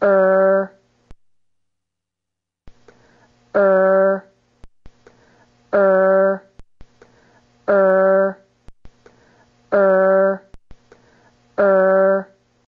er, er, er, er.